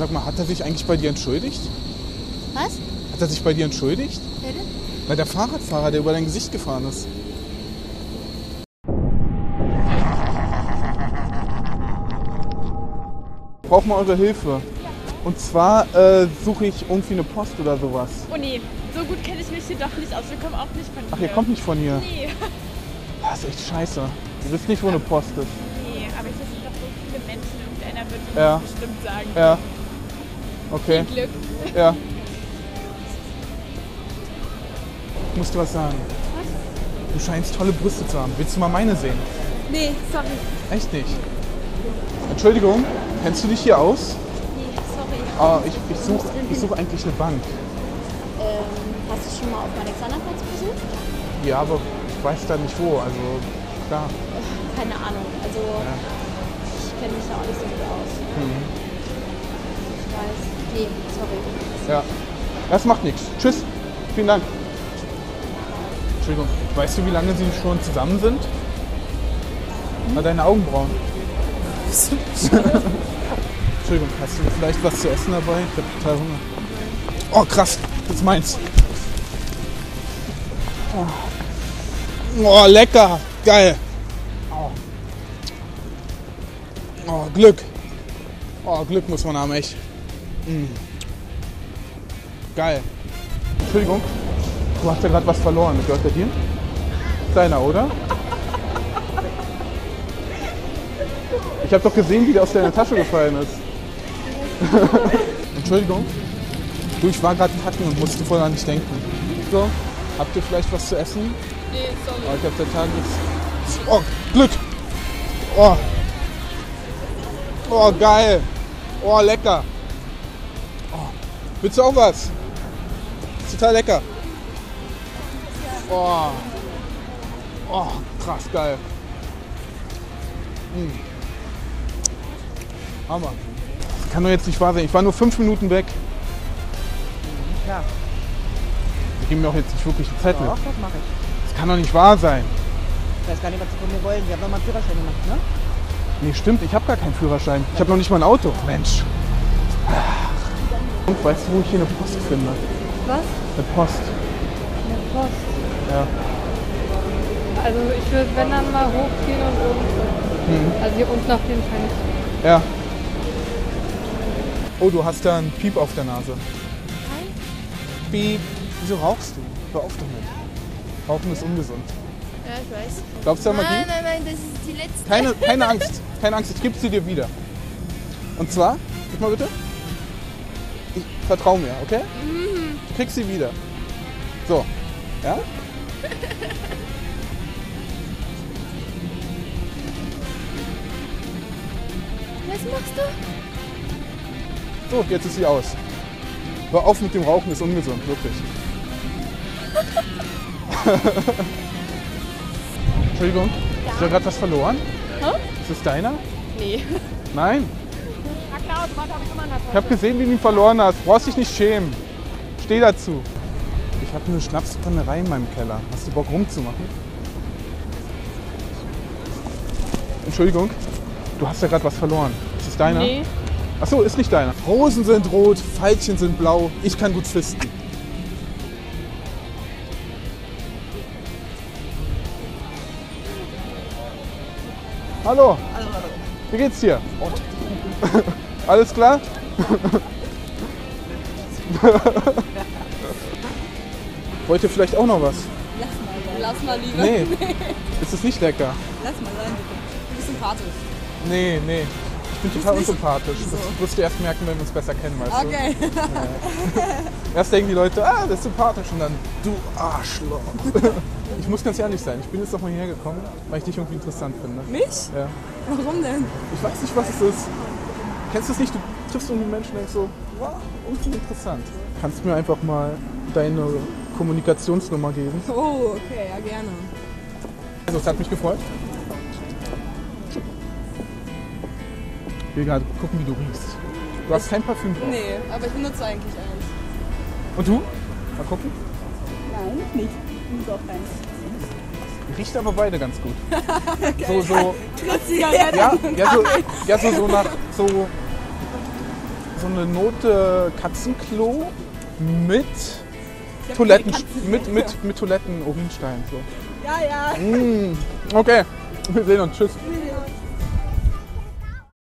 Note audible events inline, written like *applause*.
Sag mal, hat er sich eigentlich bei dir entschuldigt? Was? Hat er sich bei dir entschuldigt? Wer denn? Na, der Fahrradfahrer, der über dein Gesicht gefahren ist. Braucht mal eure Hilfe. Und zwar äh, suche ich irgendwie eine Post oder sowas. Oh nee, so gut kenne ich mich hier doch nicht aus. Wir kommen auch nicht von hier. Ach, ihr kommt nicht von hier. Nee. Das ist echt scheiße. Ihr wisst nicht, wo eine Post ist. Nee, aber hier sind doch so viele Menschen. Irgendeiner wird Ja. bestimmt sagen. Ja. Okay. Viel Glück. Ja. Ich muss dir was sagen. Du scheinst tolle Brüste zu haben. Willst du mal meine sehen? Nee, sorry. Echt nicht. Entschuldigung, kennst du dich hier aus? Nee, sorry. Ah, ich, ich suche ich such eigentlich eine Bank. Ähm, hast du schon mal auf dem Alexanderplatz besucht? Ja, aber ich weiß da nicht wo. Also, klar. Keine Ahnung. Also, ich kenne mich da auch nicht so gut aus. Nee, sorry. Ja. Das macht nichts. Tschüss. Vielen Dank. Entschuldigung. Weißt du, wie lange sie schon zusammen sind? Na, deine Augenbrauen. *laughs* Entschuldigung, hast du vielleicht was zu essen dabei? Ich habe total Hunger. Oh, krass. Das ist meins. Oh, oh lecker. Geil. Oh. oh, Glück. Oh, Glück muss man haben, echt. Geil. Entschuldigung, du hast ja gerade was verloren. Gehört der dir? Deiner, oder? Ich habe doch gesehen, wie der aus deiner Tasche gefallen ist. *laughs* Entschuldigung. Du, ich war gerade packen und musste vorher nicht denken. So, habt ihr vielleicht was zu essen? Nee, sorry. Oh, ich hab der Tag ist. Oh, Glück! Oh. Oh, geil! Oh, lecker! Willst du auch was? Ist total lecker. Oh. Oh, krass geil. Mm. Hammer. Das kann doch jetzt nicht wahr sein. Ich war nur fünf Minuten weg. Klar. Die geben mir auch jetzt nicht wirklich die Zeit mit. Doch, das mache ich. Das kann doch nicht wahr sein. Ich weiß gar nicht, was Sie von mir wollen. Sie haben noch mal einen Führerschein gemacht, ne? Nee, stimmt, ich habe gar keinen Führerschein. Ich habe noch nicht mal ein Auto. Mensch. Und weißt du, wo ich hier eine Post finde? Was? Eine Post. Eine Post. Ja. Also ich würde, wenn dann mal hochgehen und irgendwo. Mhm. Also hier unten auf jeden Fall nicht. Ja. Oh, du hast da einen Piep auf der Nase. Piep. Wieso rauchst du? Hör auf damit. Rauchen ist ungesund. Ja, ich weiß. Glaubst du an Magie? Nein, nein, nein, das ist die letzte. Keine, *laughs* keine Angst. Keine Angst, ich gebe sie dir wieder. Und zwar, gib mal bitte. Ich vertrau mir, okay? Du kriegst sie wieder. So. Ja? Was machst du? So, jetzt ist sie aus. Hör auf mit dem Rauchen, ist ungesund, wirklich. *laughs* Entschuldigung, hast du gerade was verloren? Ist es deiner? Nee. Nein? Ich habe gesehen, wie du ihn verloren hast. Brauchst dich nicht schämen. Steh dazu. Ich habe eine Schnapsbrennerei in meinem Keller. Hast du Bock rumzumachen? Entschuldigung, du hast ja gerade was verloren. Ist es deiner? Nee. Ach so, ist nicht deiner. Rosen sind rot, Veilchen sind blau. Ich kann gut fisten. Hallo. Wie geht's dir? *laughs* Alles klar? Wollt ihr vielleicht auch noch was? Lass mal lieber. Nee. Ist es nicht lecker? Lass mal sein, bitte. Du bist sympathisch. Nee, nee. Ich bin total unsympathisch. Das wirst du erst merken, wenn wir uns besser kennen, weißt Okay. du? Erst denken die Leute, ah, das ist sympathisch und dann, du Arschloch. Ich muss ganz ehrlich sein, ich bin jetzt noch mal hierher gekommen, weil ich dich irgendwie interessant finde. Mich? Ja. Warum denn? Ich weiß nicht, was es ist. Kennst du es nicht? Du triffst irgendwie Menschen und denkst so, wow, irgendwie interessant. Kannst du mir einfach mal deine Kommunikationsnummer geben? Oh, okay, ja gerne. Also, es hat mich gefreut. Ich will gerade gucken, wie du riechst. Du hast kein Parfüm drauf. Nee, aber ich benutze eigentlich eins. Und du? Mal gucken. Nein, nicht. Ich benutze auch keins. Riecht aber beide ganz gut. *laughs* So, so, Zigaretten. ja, ja, so, ja, so, so nach, so, so eine Note Katzenklo mit Toiletten, mit, mit, mit Toiletten Ofenstein. So. Ja, ja. Mm, okay, wir sehen uns. Tschüss.